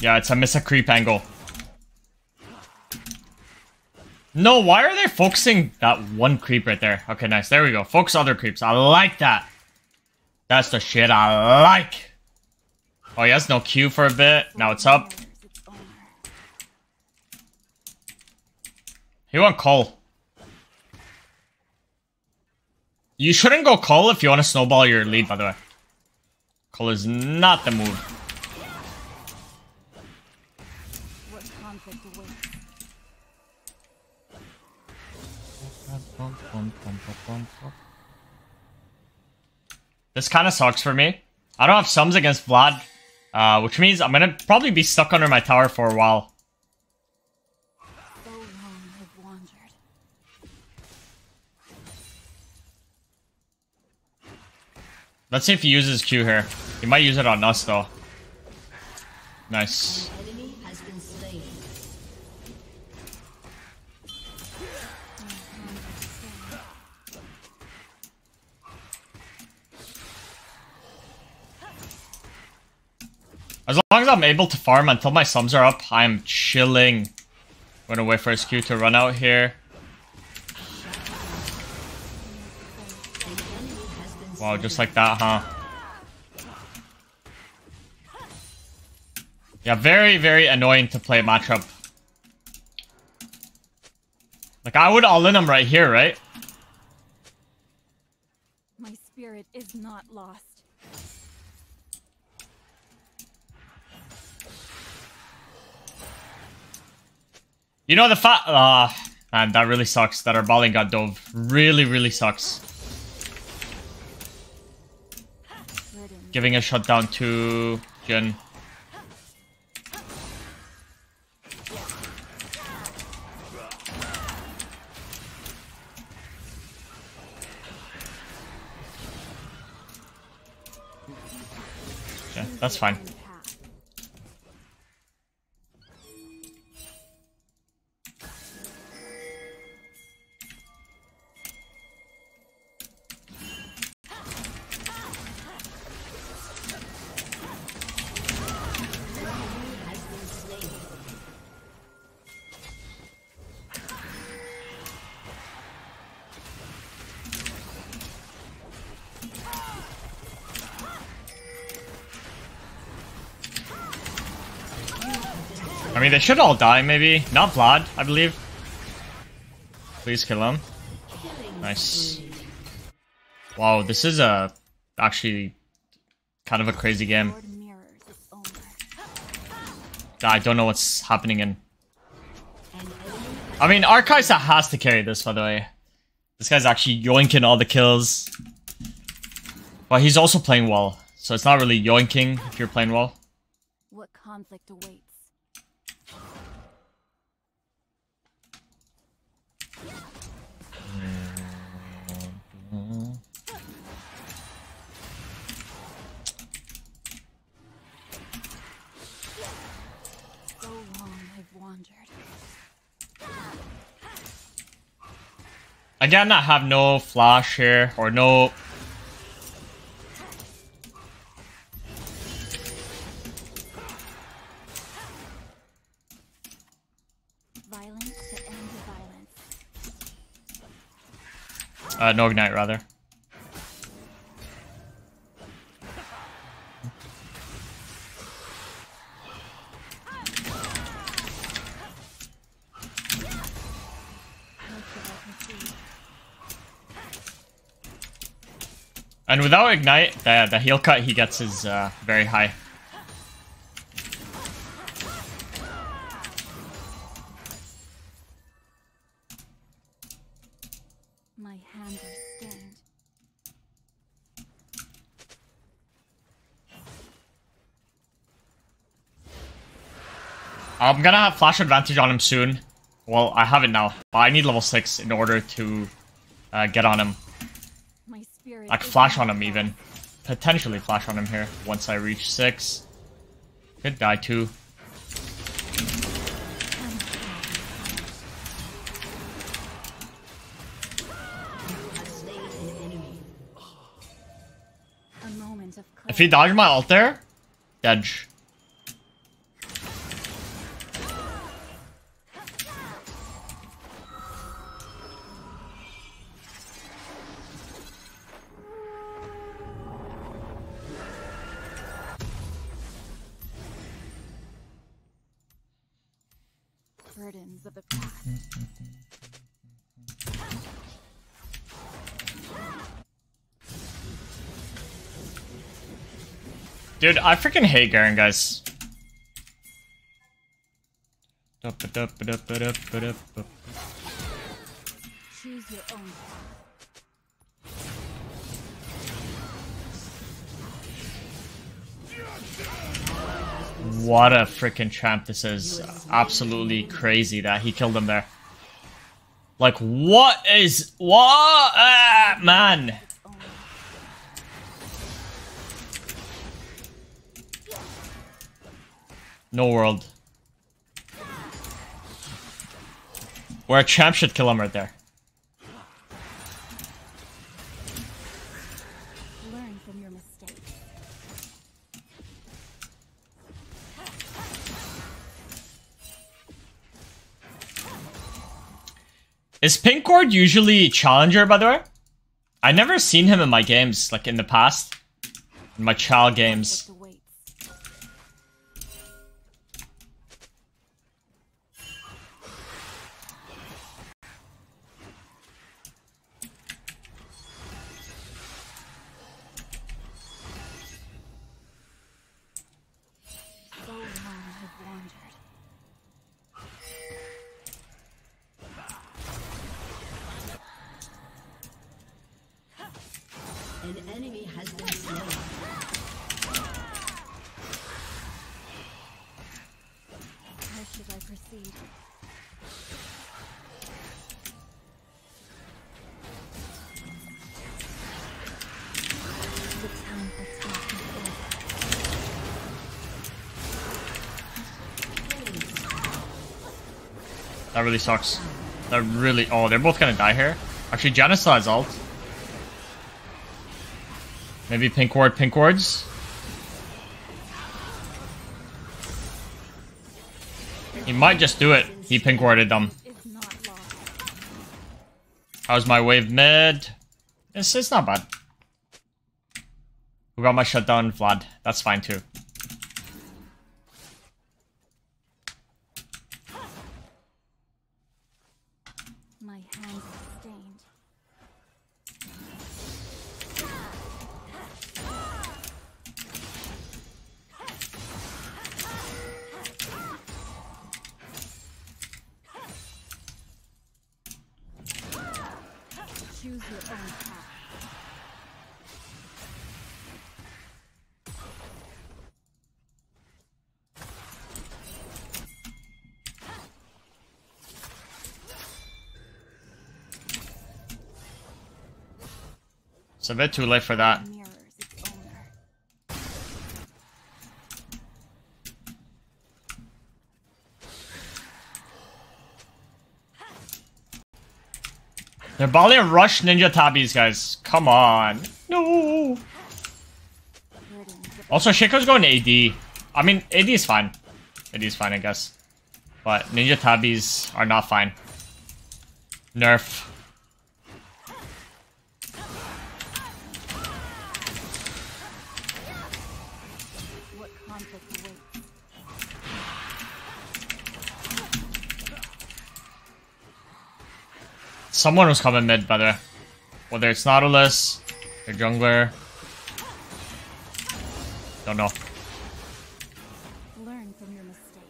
Yeah, it's a miss a creep angle. No, why are they focusing that one creep right there? Okay, nice. There we go. Focus other creeps. I like that. That's the shit I like. Oh, he has no Q for a bit. Now it's up. He went Cull. You shouldn't go Cull if you want to snowball your lead, by the way. Cull is not the move. What conflict awaits? This kind of sucks for me. I don't have sums against Vlad, uh, which means I'm gonna probably be stuck under my tower for a while. Let's see if he uses Q here. He might use it on us though. Nice. As long as I'm able to farm until my sums are up, I'm chilling. I'm gonna wait for his Q to run out here. Wow, just like that, huh? Yeah, very, very annoying to play matchup. Like, I would all in him right here, right? My spirit is not lost. You know the fact, uh, man, that really sucks that our balling got dove. Really, really sucks. Giving a shutdown to Jhin. Yeah, that's fine. They should all die, maybe. Not Vlad, I believe. Please kill him. Nice. Wow, this is a actually kind of a crazy game. I don't know what's happening in. I mean, Arkaisa has to carry this, by the way. This guy's actually yoinking all the kills. But he's also playing well. So it's not really yoinking if you're playing well. What conflict awaits? So long I've wandered. Again, I have no flash here, or no... Violence to end violence. Uh, no ignite, rather. Make what I can see. And without ignite, the, the heal cut he gets is uh, very high. My stained. I'm gonna have flash advantage on him soon. Well, I have it now, but I need level 6 in order to uh, get on him. Like is flash on him even. Potentially flash on him here once I reach 6. Could die too. A moment of If he dodged my ult there, Dodge. Dude, I freaking hate Garen, guys. What a freaking champ this is. Absolutely crazy that he killed him there. Like, what is... What? Ah, man. Own. No world. Where a champ should kill him right there. Learn from your mistakes. Is Pinkcord usually challenger, by the way? I never seen him in my games, like in the past. In my child games. That really sucks. That really... Oh, they're both gonna die here. Actually, has ult. Maybe pink ward, pink wards. He might just do it. He pink warded them. How's my wave mid? It's, it's not bad. We got my shutdown? Vlad. That's fine too. Choose your own path. It's a bit too late for that. Mirrors its owner. They're balling rush ninja Tabis, guys. Come on. No. Also, Shaco's going AD. I mean, AD is fine. AD is fine, I guess. But ninja Tabis are not fine. Nerf. what conflict awaits. Someone was coming mid, by the way. Whether it's Nautilus or jungler. Don't know. Learn from your mistakes.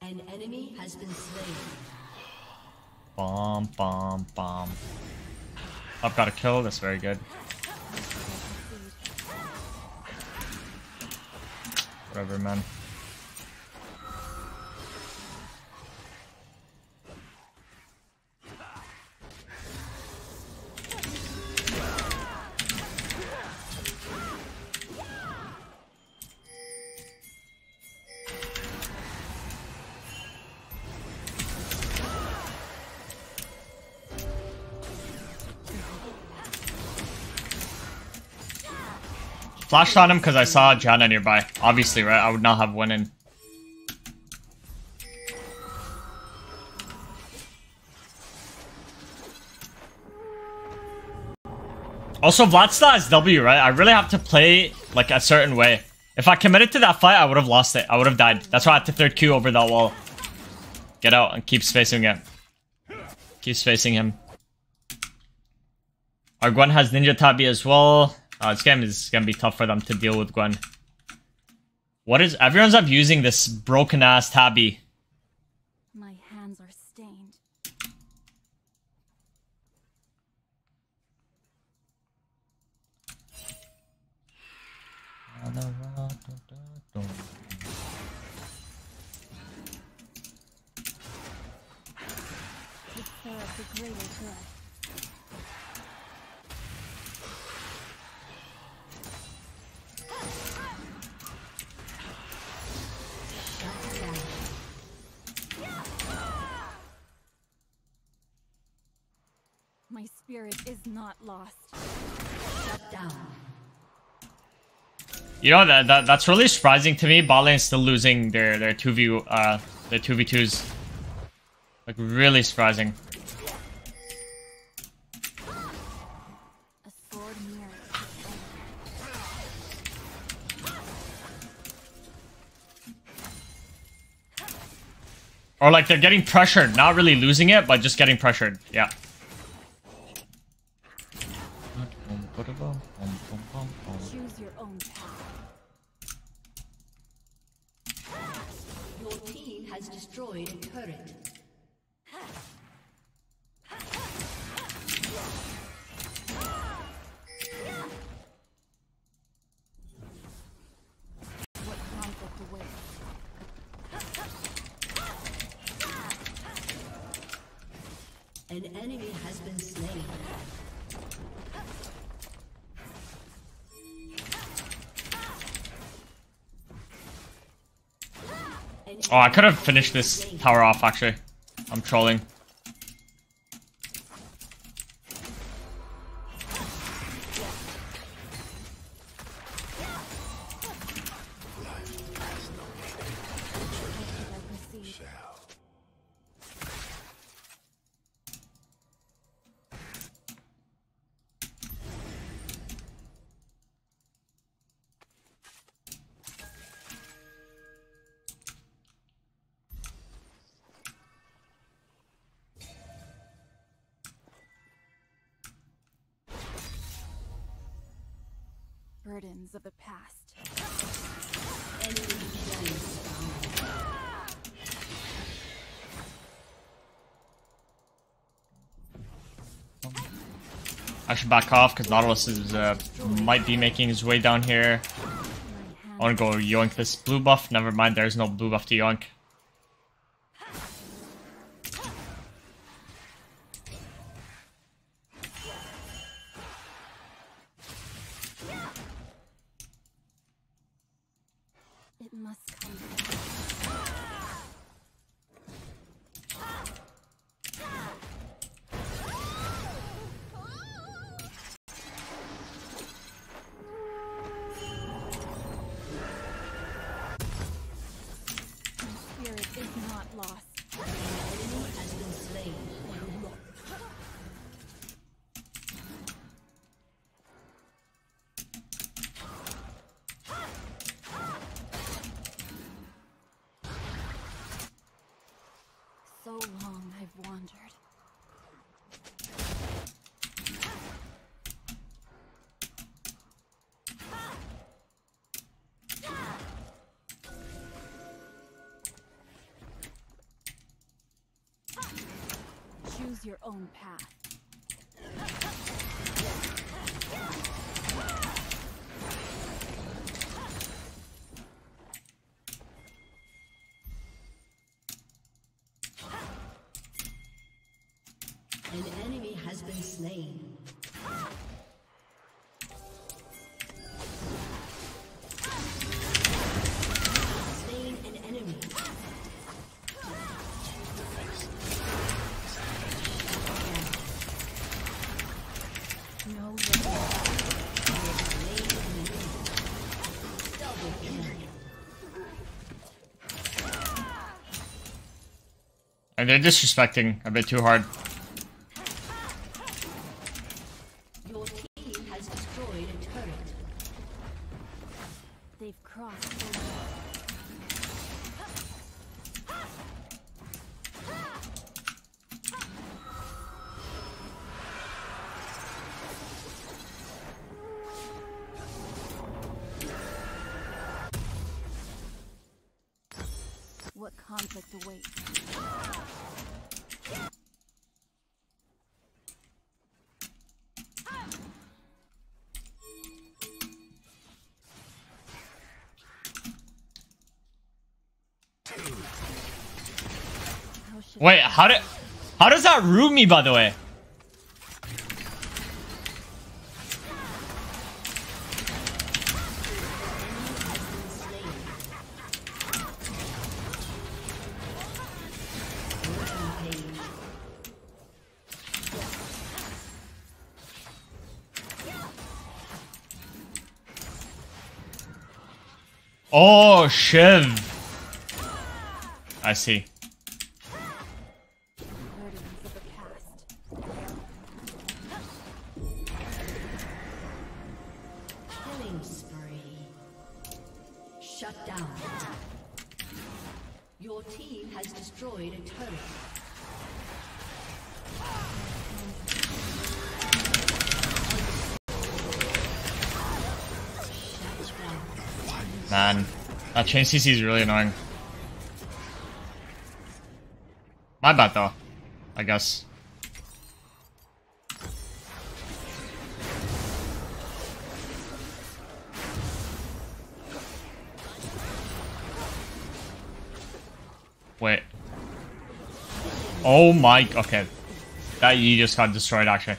An enemy has been slain. Bomb, bomb, bomb. I've got a kill. That's very good. Whatever, man. Flashed on him because I saw Janna nearby. Obviously, right? I would not have went in. Also, Vlad still has W, right? I really have to play like a certain way. If I committed to that fight, I would have lost it. I would have died. That's why I had to third Q over that wall. Get out and keep spacing it. Keep spacing him. Our Gwen has Ninja Tabi as well. Uh, this game is gonna be tough for them to deal with Gwen. What is everyone's up using this broken ass Tabi? My hands are stained. To the greater good. My spirit is not lost. Shut down. You know that, that that's really surprising to me. Bot lane is still losing their their two v uh their two v twos. Like really surprising. A sword mirror. Or like they're getting pressured, not really losing it, but just getting pressured. Yeah. Choose your own path. Your team has destroyed a turret. Oh, I could have finished this tower off actually. I'm trolling. I should back off because Nautilus is uh, might be making his way down here. I want to go yoink this blue buff. Never mind, there's no blue buff to yoink. Spirit is not lost. An enemy has been slain. Your own path. And they're disrespecting a bit too hard. What conflict awaits? Wait, how did how does that root me by the way? Oh, Shiv. I see. Man, that chain CC is really annoying. My bad though, I guess. Wait. Oh my, okay. That you just got destroyed actually.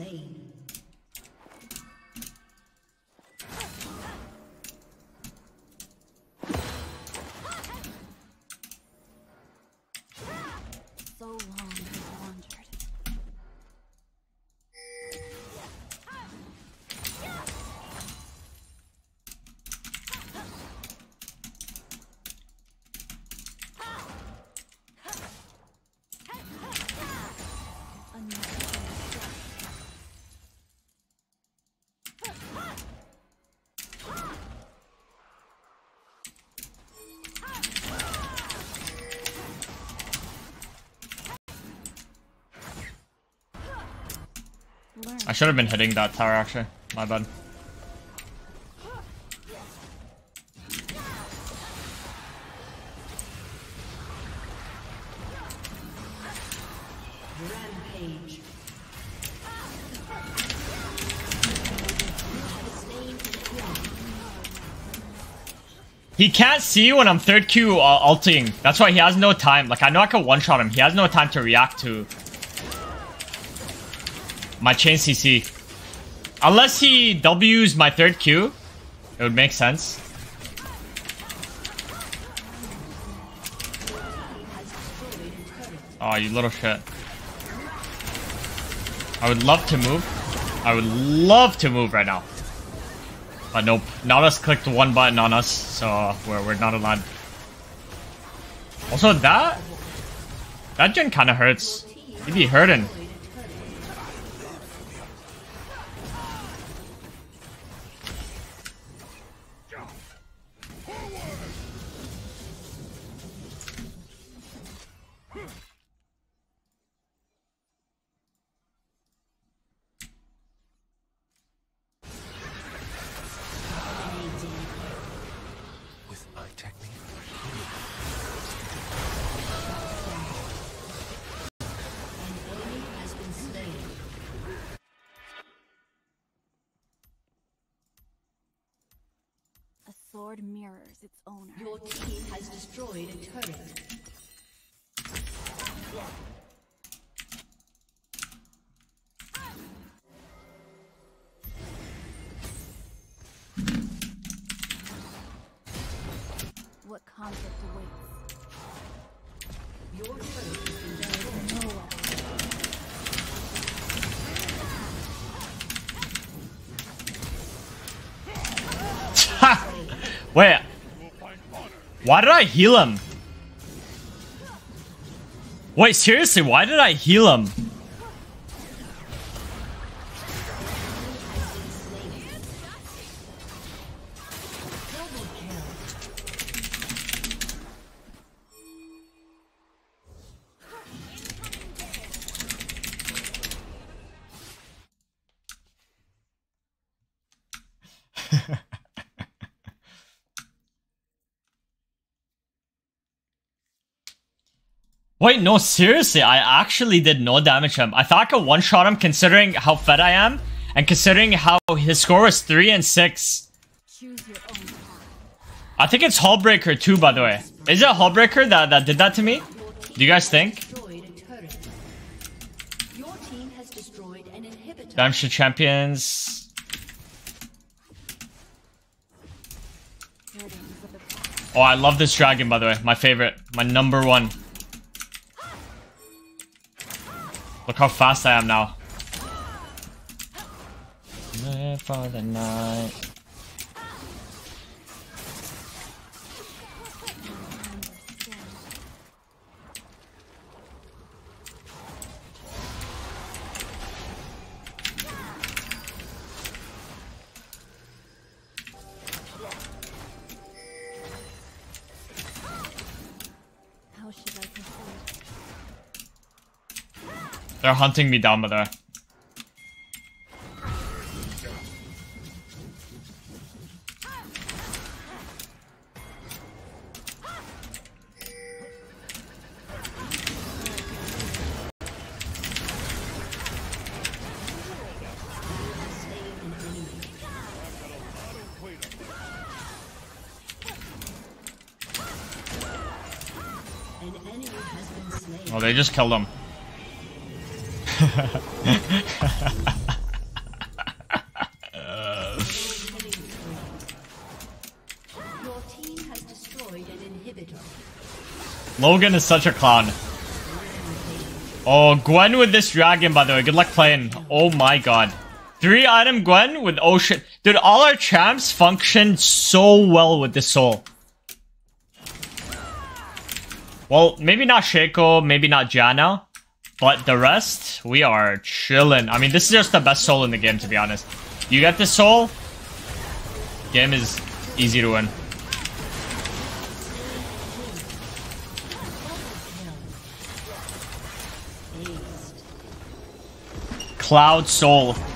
Slain. I should have been hitting that tower actually. My bad. He can't see when I'm third Q uh, ulting. That's why he has no time. Like, I know I can one-shot him. He has no time to react to my chain CC. Unless he W's my third Q, it would make sense. Oh, you little shit. I would love to move. I would love to move right now. But nope. Nautilus clicked one button on us, so we're, we're not allowed. Also, that... That gen kinda hurts. He'd be hurting. Sword mirrors its owner. Your team has destroyed a turret. Why did I heal him? Wait, seriously, why did I heal him? Wait, no, seriously, I actually did no damage to him. I thought I could one-shot him considering how fed I am, and considering how his score was 3 and 6. Choose your own path. I think it's Hullbreaker too, by the way. Is it Hullbreaker that, that did that to me? Do you guys think? destroyed a turret. Your team has destroyed an inhibitor. Damage to champions. Oh, I love this dragon, by the way. My favorite. My number one. Look how fast I am now. The night. They're hunting me down, by the way. An enemy has been slain. Oh, they just killed him. Logan is such a clown. Oh, Gwen with this dragon, by the way. Good luck playing. Oh my god. Three item Gwen with oh ocean. Dude, all our champs function so well with this soul. Well, maybe not Shaco, maybe not Janna. But the rest, we are chilling. I mean, this is just the best soul in the game, to be honest. You get this soul, game is easy to win. Cloud Soul.